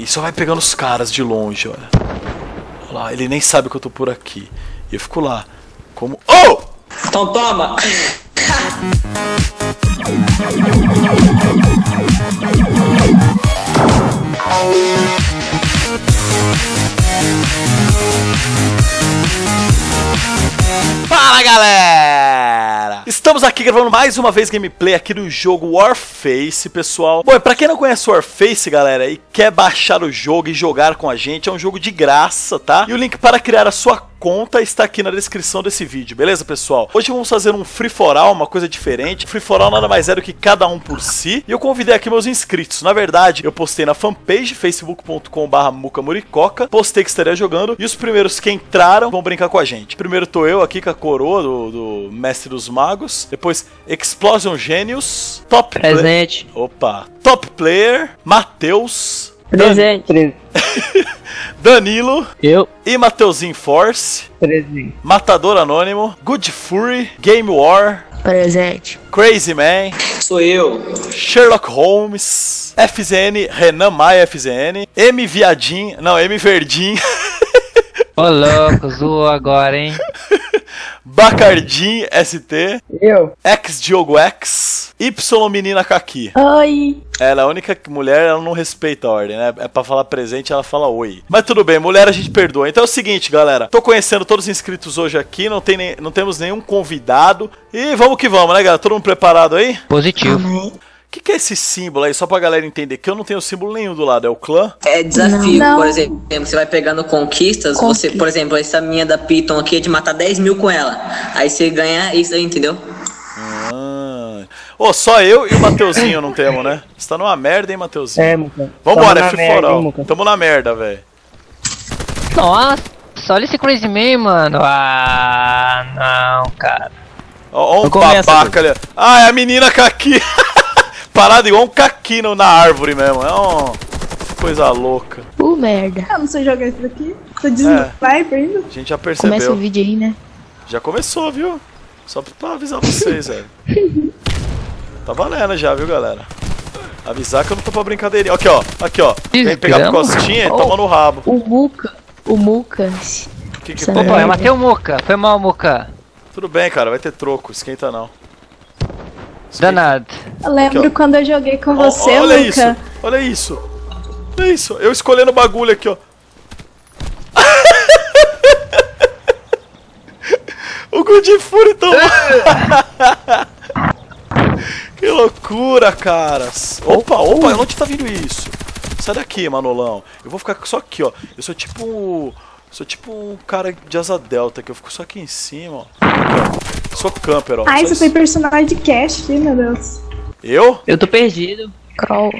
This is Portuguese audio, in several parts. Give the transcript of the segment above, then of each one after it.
E só vai pegando os caras de longe, olha. Olha lá, ele nem sabe que eu tô por aqui. E eu fico lá, como. Oh! Então toma! Fala galera! Estamos aqui gravando mais uma vez gameplay aqui do jogo Warface, pessoal. Bom, pra quem não conhece Warface, galera, e quer baixar o jogo e jogar com a gente, é um jogo de graça, tá? E o link para criar a sua conta está aqui na descrição desse vídeo, beleza, pessoal? Hoje vamos fazer um free for all, uma coisa diferente. Free for all nada mais é do que cada um por si. E eu convidei aqui meus inscritos. Na verdade, eu postei na fanpage facebook.com/barra mucamuricoca, postei que estaria jogando e os primeiros que entraram vão brincar com a gente. Primeiro tô eu aqui com a coroa do, do Mestre dos Magos, depois Explosion Genius, Top Presente. Opa, Top Player, Matheus, Presente. Danilo Eu. e Mateuzinho Force. Presente. Matador Anônimo, Good Fury, Game War, Presente. Crazy Man, Sou eu. Sherlock Holmes, FZN, Renan Maia FZN, M Viadinho, não, M Verdim, Ô louco, zoou agora, hein? Bacardim ST, Eu. X Diogo X, Y Menina Kaki. Oi. Ela é a única mulher, ela não respeita a ordem, né? É pra falar presente, ela fala oi. Mas tudo bem, mulher a gente perdoa. Então é o seguinte, galera. Tô conhecendo todos os inscritos hoje aqui, não, tem nem, não temos nenhum convidado. E vamos que vamos, né, galera? Todo mundo preparado aí? Positivo. O que, que é esse símbolo aí? Só pra galera entender que eu não tenho símbolo nenhum do lado. É o clã? É desafio, Não. por exemplo. Você vai pegando conquistas, você, Conquista. por exemplo, essa minha da Python aqui é de matar 10 mil com ela. Aí você ganha isso aí, entendeu? Ah. Ô, só eu e o Mateuzinho não temos, né? Você tá numa merda, hein, Mateuzinho? É, Muca. Vambora, Tamo é na free merda, for all. Tamo na merda, velho. Nossa, olha esse Crazy Man, mano. Ah, não, cara. Ó, ó um começa, babaca ali. Ah, é a menina caqui. Parado igual um caqui no- na árvore mesmo. É uma coisa louca. Uh, merda. Eu não sei jogar isso daqui. Tô de É. ainda. A gente já Começa o percebeu. vídeo aí, né? Já começou, viu? Só pra avisar vocês, velho. Tá valendo já, viu, galera? Avisar que eu não tô pra brincadeirinha. Aqui, ó. Aqui, ó. Vem pegar Desgrama. costinha e Oh. toma no rabo. O Muca. O Muca. O que que? Opa, eu matei o Muca. Foi mal, Muca. Tudo bem, cara. Vai ter troco. Esquenta não. Esquenta. Danado. Eu lembro Aqui, quando eu joguei com Ó, você, olha Luca. isso. Olha isso. Olha isso. Eu escolhendo o bagulho aqui, ó. o Good Fury tomou. loucura, caras. Opa, opa, onde tá vindo isso? Sai daqui, Manolão. Eu vou ficar só aqui, ó. Eu sou tipo um. Sou tipo um cara de asa delta, que eu fico só aqui em cima, ó. Aqui, ó. Sou camper, ó. Ai, Só você isso. tem personagem de cast aqui, meu Deus. Eu? Eu tô perdido. Crawl.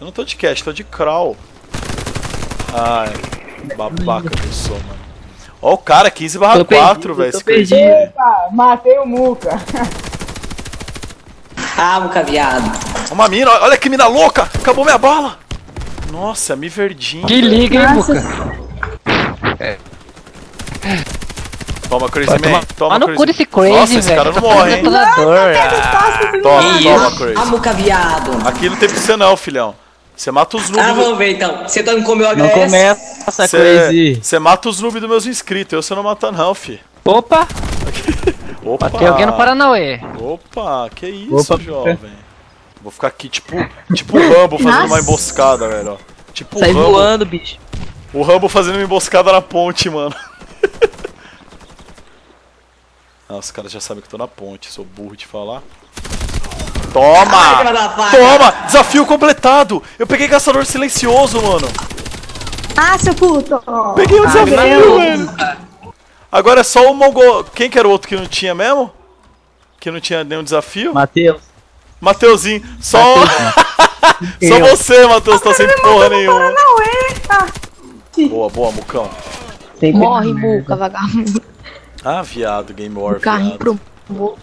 Eu não tô de cash, tô de crawl. Ai, babaca que eu sou, mano. Ó o cara, 15 barra Tô 4, perdido, velho. perdido. Epa, matei o Muca. Ah, muca viado. Uma mina, olha que mina louca! Acabou minha bala! Nossa, é mi verdinho. Que velho. liga, hein, Nossa. Muca. Toma, Crazy Vai Man. Toma, Ah, no cu desse Crazy, Nossa, velho. esse cara não Tá morre, hein? acusador, ah. Toma, Que toma, isso? Crazy. Ah, muca viado. Aqui não tem pra você não, filhão. Você mata os Ah, noobs. vamos ver então. Você tá me comeu Não HS? começa, Você Crazy. você mata os noobs dos meus inscritos. Eu você não mata, não, fi. Opa, Opa! tem alguém no Paranauê. Opa, que isso, Opa, jovem. Vou ficar aqui tipo, tipo o Rambo fazendo uma emboscada, velho. ó. Tipo Sai o Rambo. voando, bicho. O Rambo fazendo uma emboscada na ponte, mano. Ah, os caras já sabem que eu tô na ponte, sou burro de falar. Ai, Toma! faca. Toma! Desafio completado! Eu peguei caçador silencioso, mano! Ah, seu puto. Peguei o me desafio, velho! Agora é só o Mongol. Quem que era o outro que não tinha mesmo? Que não tinha nenhum desafio? Matheus. Mateuzinho. Só, só você, Matheus, tá sem porra nenhuma. Não. Ah, Boa, boa, Mucão. Sempre Morre, Muca, vagabundo. Ah, viado, Game War, carrinho viado. pro.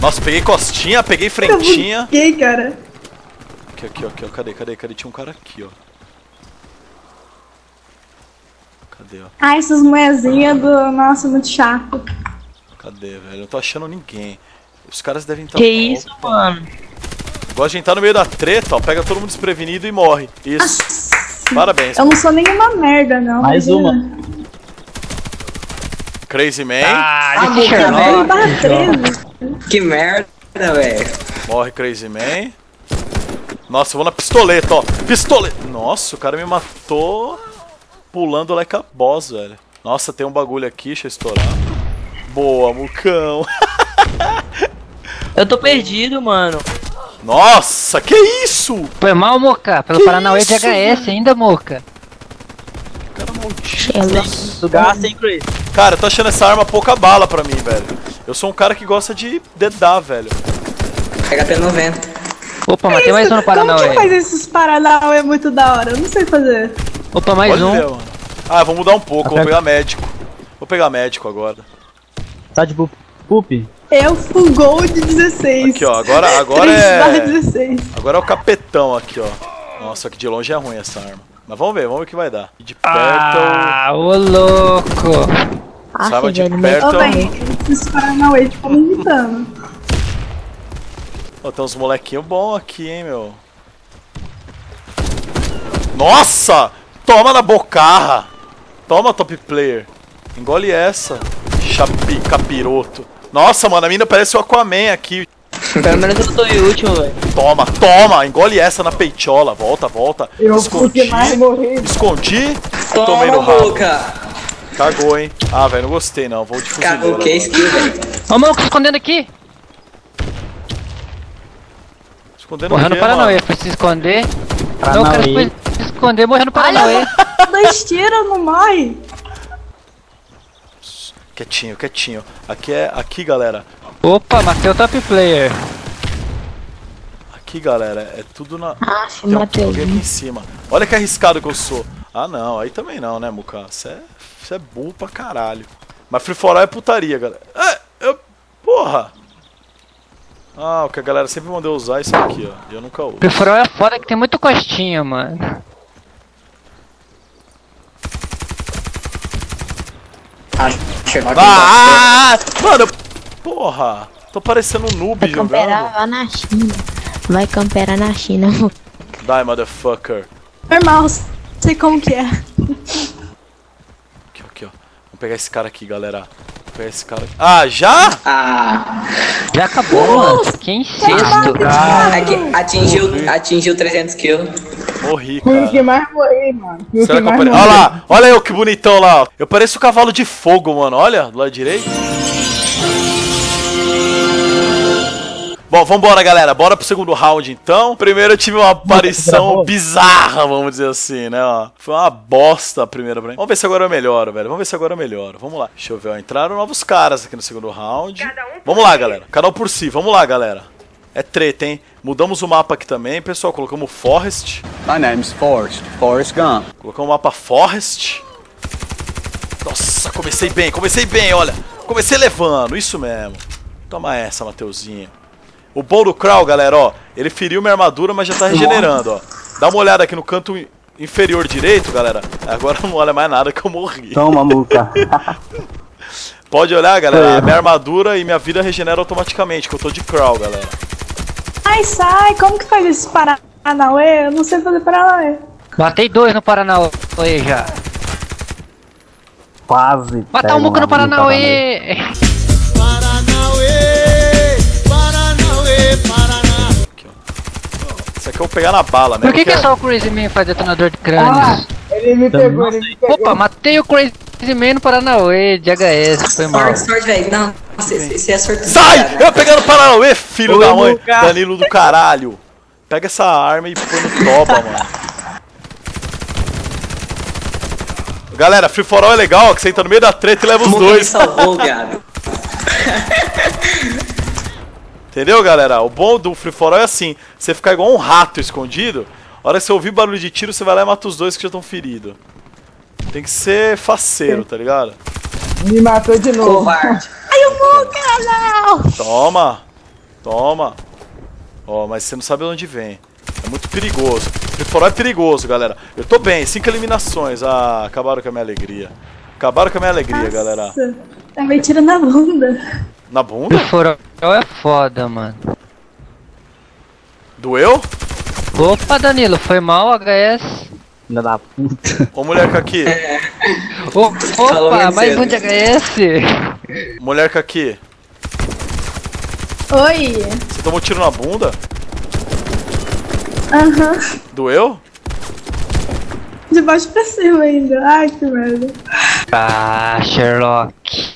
Nossa, peguei costinha, peguei frentinha. que, cara? Aqui, aqui, ó, aqui, ó. Cadê, cadê, cadê? Tinha um cara aqui, ó. Cadê, ó? Ah, essas moezinhas do. Nossa, muito chato. Cadê, velho? Eu não tô achando ninguém. Os caras devem estar. Que isso, mano? Gosta de entrar no meio da treta, ó. Pega todo mundo desprevenido e morre. Isso. Parabéns. Eu não sou nenhuma merda, não. Mais imagina. uma. Crazy Man. Ah, Ah, barra 13. Que merda, velho. Morre Crazy Man. Nossa, eu vou na pistoleta, ó. Pistoleta. Nossa, o cara me matou pulando like a boss, velho. Nossa, tem um bagulho aqui, deixa eu estourar. Boa, Mucão. Eu tô perdido, mano. Nossa, que isso? Foi mal, Moca. Pelo Que Paranauê de isso, HS ainda, Moca. Cara maldito. Hein, Chris? Cara, eu tô achando essa arma pouca bala pra mim, velho. Eu sou um cara que gosta de dedar, velho. Pega P90. Opa, matei mais um no Como que faz Paranauê. esses Paranauê? É muito da hora. Eu não sei fazer. Opa, mais Olha, um. mano. Ah, vou mudar um pouco, vou pegar médico. Vou pegar médico agora. Tá de pup? Eu full gold 16. Aqui, ó, agora, agora 3 barra é... 16. Agora é o capetão aqui, ó. Nossa, que de longe é ruim essa arma. Mas vamos ver, vamos ver o que vai dar. De perto... Ah, ô louco. Ah, Sabe de perto- Ô, velho, esses Paranauê tipo me imitando. Ó, tem uns molequinhos bons aqui, hein, meu. Nossa! Toma na bocarra! Toma, top player. Engole essa. Chapi, capiroto. Nossa, mano, a mina parece o Aquaman aqui. Pelo menos eu tô em último, velho. Toma, toma! Engole essa na peitola. Volta, volta. Eu Escondi. mais. Escondi. Tomei no Toma, rabo. boca. Cagou, hein? Ah, velho, não gostei não. Vou de fuzileiro Cagou, que agora. skill, velho. Ó o maluco se escondendo aqui. Escondendo Morreu o no quê, Paranauê, mano? foi se esconder. Não, o cara Paranauê. Esconder, morreu no Paranauê. Dois tiros, não morre. Quietinho, quietinho. Aqui é... Aqui, galera. Opa, matei o top player. Aqui, galera, é tudo na... Ah, Tem um- matei. alguém aqui em cima. Olha que arriscado que eu sou. Ah, não. Aí também não, né, Muka? Você é, cê é burro pra caralho. Mas Free For All é putaria, galera. É, eu... Porra! Ah, o que a galera sempre mandou usar é isso aqui, ó. E eu nunca uso. Perforou é foda que tem muito costinha, mano. Ah, Sherlock. Ah, ah, mano, porra. Tô parecendo um noob Vai camperar jogando. lá na China. Vai camperar na China. Die, motherfucker. Normal, sei como que é. Aqui, ó, aqui, ó. Vamos pegar esse cara aqui, galera. Vamos pegar esse cara aqui. Ah, já? Ah, Já acabou, mano. Que incesto. aqui, atingiu, atingiu 300 kills. Morri, Fui o que cara. mais morri, mano. Fui Será que que eu pare... Olha lá, olha eu que bonitão lá. ó. Eu pareço o cavalo de fogo, mano. Olha, do lado direito. Bom, vambora, galera. Bora pro segundo round, então. Primeiro eu tive uma aparição bizarra, vamos dizer assim, né? ó. Foi uma bosta a primeira pra mim. Vamos ver se agora eu melhoro, velho. Vamos ver se agora eu melhoro. Vamos lá. Deixa eu ver, ó. Entraram novos caras aqui no segundo round. Vamos lá, galera. Cada um por si. Vamos lá, galera. É treta, hein? Mudamos o mapa aqui também, pessoal. Colocamos Forest. My name's Forrest, Forrest Gump. Colocamos o mapa Forest. Nossa, comecei bem, comecei bem, olha. Comecei levando, isso mesmo. Toma essa, Mateuzinho. O bom do Crow, galera, ó. Ele feriu minha armadura, mas já tá regenerando, ó. Dá uma olhada aqui no canto in- inferior direito, galera. Agora não olha mais nada que eu morri. Toma, Muca. Pode olhar, galera. A minha armadura e minha vida regenera automaticamente, que eu tô de Crow, galera. Ai, sai, como que faz esses Paranauê? Eu não sei fazer Paranauê. Matei dois no Paranauê já. Quase. Matar pega o Muca no uma Muca Paranauê. Isso aqui eu vou pegar na bala, né? Por que, que Porque- só o Crazy Man faz detonador de Ah, crânios? ele me pegou, ele me pegou. Opa, matei o Crazy Man no Paranauê de HS. Foi mal. Sorte, sorte, velho. Não, você é sortudo. Sai! Eu pegando Paranauê, filho Ô, da mãe! Muca. Danilo do caralho! Pega essa arma e põe no toba, mano. Galera, Free For All é legal, que você entra no meio da treta e leva os me dois. salvou, viado. Entendeu, galera? O bom do Free For All é assim: você ficar igual um rato escondido. A hora que você ouvir barulho de tiro, você vai lá e mata os dois que já estão feridos. Tem que ser faceiro, tá ligado? Me matou de novo. Covarde. Não! Toma! Toma! Ó, mas você não sabe de onde vem. É muito perigoso. Free For All é perigoso, galera. Eu tô bem, cinco eliminações. Ah, acabaram com a minha alegria. Acabaram com a minha alegria, galera. Nossa, também tira na bunda. Na bunda? Perforou é foda, mano. Doeu? Opa, Danilo, foi mal, HS. Filha da puta. Ô. O- Falou Opa, mais um de HS. Mulher Kaki. Oi. Você tomou tiro na bunda? Aham. Doeu? De baixo pra cima ainda. Ai, que merda. Ah, Sherlock.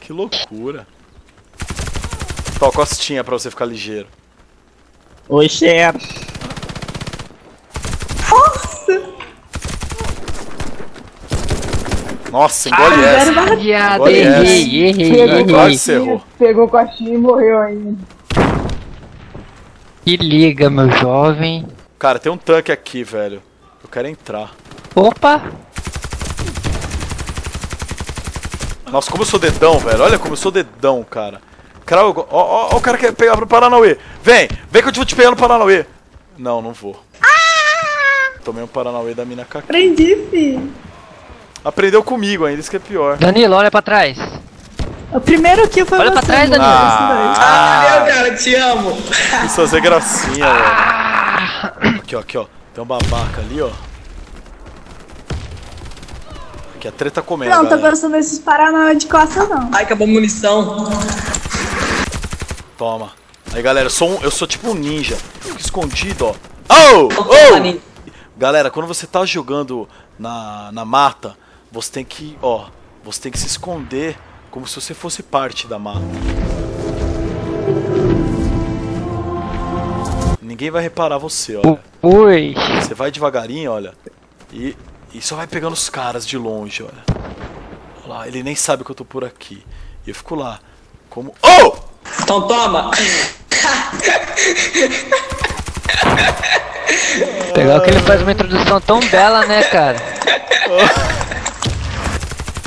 Que loucura. Tó, costinha pra você ficar ligeiro. Oi, chefe. Nossa. Nossa, engole Ah, essa. Adiado, Olha errei, errei, errei. você errou. Pegou coxinha e morreu ainda. Que liga, meu jovem. Cara, tem um tanque aqui, velho. Eu quero entrar. Opa, Nossa, como eu sou dedão, velho. Olha como eu sou dedão, cara. Cara, ó, ó, ó, o cara quer pegar pro Paranauê. Vem, vem que eu vou te pegar no Paranauê. Não, não vou. Tomei um Paranauê da mina Kaki. Aprendi, filho. Aprendeu comigo ainda, isso que é pior. Danilo, olha pra trás. O primeiro kill foi Olha você. pra trás. Danilo. Ah, cara, te amo. isso fazer gracinha, velho. Aqui, ó, aqui, ó. Tem um babaca ali, ó. Aqui, a treta comendo, Não, tô galera. gostando desses Paraná de costas, não. Ai, acabou a munição. Toma. Aí, galera, eu sou, um, eu sou tipo um ninja. Eu fico escondido, ó. Oh! Oh! Galera, quando você tá jogando na, na mata, você tem que, ó, você tem que se esconder como se você fosse parte da mata. Ninguém vai reparar você, olha. Ui. Você vai devagarinho, olha, e, e só vai pegando os caras de longe, olha. Olha lá, ele nem sabe que eu tô por aqui. E eu fico lá, como... Oh! Então toma. Legal que ele faz uma introdução tão bela, né, cara?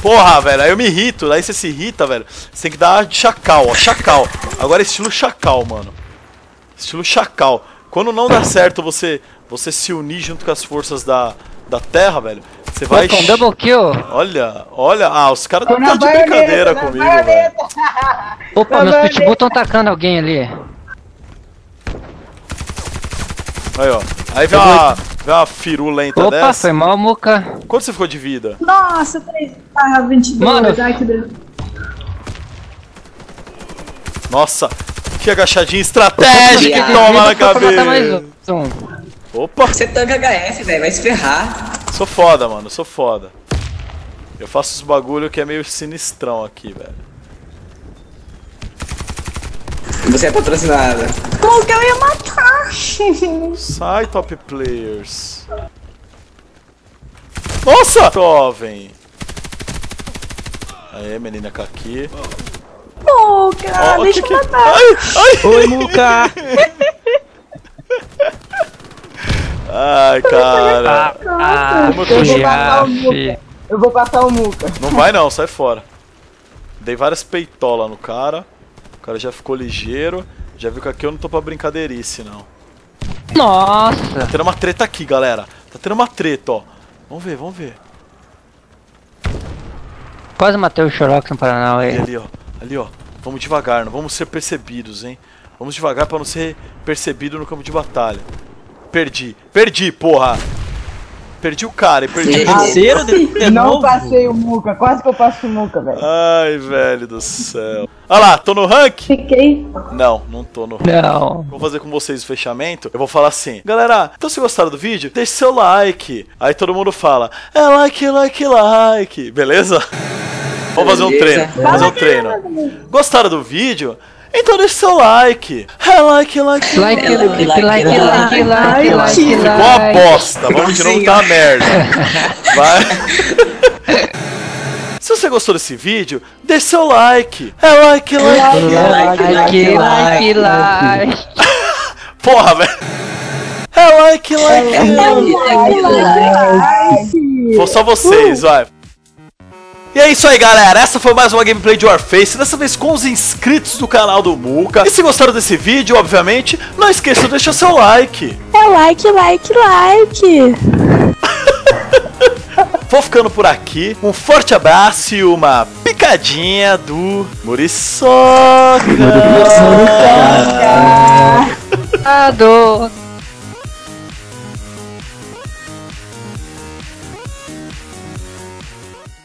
Porra, velho, aí eu me irrito, aí você se irrita, velho. Você tem que dar de chacal, ó, chacal. Agora é estilo chacal, mano. Estilo chacal. Quando não dá certo você você se unir junto com as forças da, da terra, velho, você vai. Um double kill. Olha, olha, ah, os caras estão na de brincadeira na comigo, baioneta. velho. Opa, meus pitbull estão atacando alguém ali. Aí, ó. Aí vem uma, uma firulenta Opa, dessa. foi mal, Muca. Quanto você ficou de vida? Nossa, 3 barra 22. Mano. Ai, que Deus. Nossa, que agachadinha estratégica que toma na mais cabeça. um. Opa, Você tanca HS, velho. Vai se ferrar. sou foda, mano, sou foda. Eu faço os bagulho que é meio sinistrão aqui, velho. Você é patrocinada. Como que eu ia matar? Sai, top players. Nossa! Jovem. Aê, menina Kaki. Pô, cara, Ó, deixa que eu que- matar. Ai, ai, Oi, Muca. ai, cara. Ah, Como eu vou jogando? passar o. Muca. Eu vou passar o Muca. Não vai não, sai fora. Dei várias peitolas no cara. O cara já ficou ligeiro. Já viu que aqui eu não tô pra brincadeirice, não. Nossa. Tá tendo uma treta aqui, galera. Tá tendo uma treta, ó. Vamos ver, vamos ver. Quase matei o Xerox no Paraná aí. ali, ó. Ali, ó. Vamos devagar, não vamos ser percebidos, hein? Vamos devagar pra não ser percebido no campo de batalha. Perdi. Perdi, porra. Perdi o cara e perdi o jogo. Terceiro de, de Não novo. passei o Muca. Quase que eu passo o Muca, velho. Ai, velho do céu. Olha lá, tô no rank? Fiquei. Não, não tô no rank. Não. Vou fazer com vocês o fechamento. Eu vou falar assim: Galera, então se gostaram do vídeo, deixe seu like. Aí todo mundo fala: É like, like, like. Beleza? Vamos fazer um treino. Vamos fazer um treino. Gostaram do vídeo? Então deixe seu like. É like, like, Like, like, like, like, like, like, like, like, Ficou uma like. bosta. Vamos de novo, tá uma merda. Vai. Se você gostou desse vídeo, deixe seu like. É like, like. Like, Like, like, like. Porra, velho. É like, like. Foi só vocês, vai. E é isso aí, galera. Essa foi mais uma gameplay de Warface, dessa vez com os inscritos do canal do Muka. E se gostaram desse vídeo, obviamente, não esqueça de deixar seu like. É like, like, like. Vou ficando por aqui. Um forte abraço e uma picadinha do Muriçoca. Cuidado!